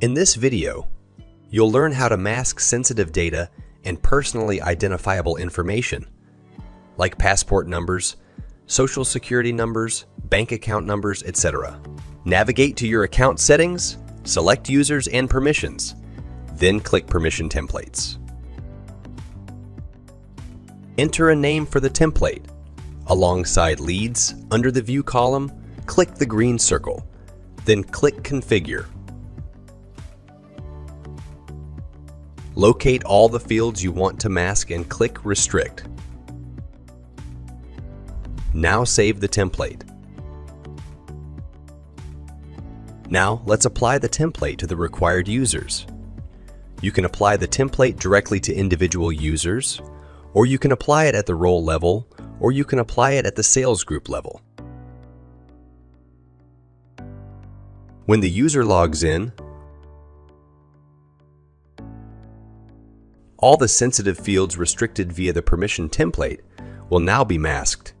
In this video, you'll learn how to mask sensitive data and personally identifiable information, like passport numbers, social security numbers, bank account numbers, etc. Navigate to your account settings, select users and permissions, then click Permission Templates. Enter a name for the template. Alongside Leads, under the View column, click the green circle, then click Configure. Locate all the fields you want to mask and click Restrict. Now save the template. Now let's apply the template to the required users. You can apply the template directly to individual users, or you can apply it at the role level, or you can apply it at the sales group level. When the user logs in, all the sensitive fields restricted via the permission template will now be masked